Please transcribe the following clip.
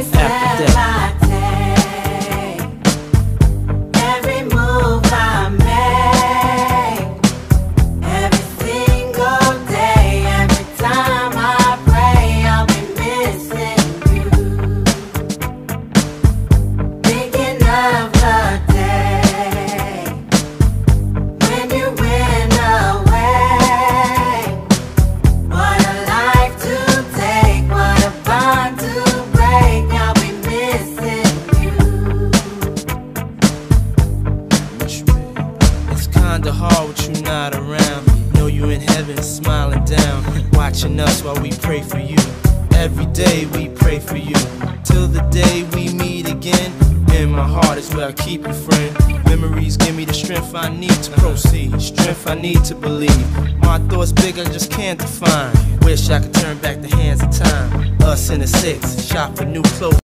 after kinda hard with you not around. Know you in heaven smiling down, watching us while we pray for you. Every day we pray for you. Till the day we meet again. In my heart is where I keep you, friend. Memories give me the strength I need to proceed. Strength I need to believe. My thoughts big, I just can't define. Wish I could turn back the hands of time. Us in the six, shop for new clothes.